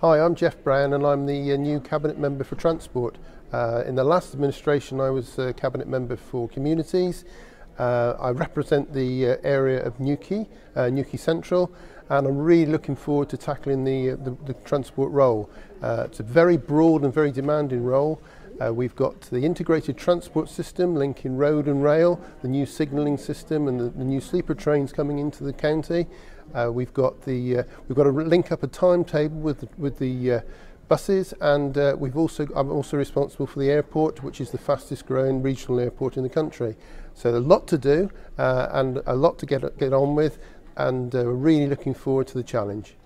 Hi, I'm Geoff Brown and I'm the uh, new Cabinet Member for Transport. Uh, in the last administration I was uh, Cabinet Member for Communities. Uh, I represent the uh, area of Newquay, uh, Newquay Central, and I'm really looking forward to tackling the, the, the transport role. It's a very broad and very demanding role. Uh, we've got the integrated transport system linking road and rail, the new signalling system and the, the new sleeper trains coming into the county. Uh, we've got the uh, we've got to link up a timetable with the, with the uh, buses and uh, we've also I'm also responsible for the airport which is the fastest growing regional airport in the country. So a lot to do uh, and a lot to get get on with and we're really looking forward to the challenge.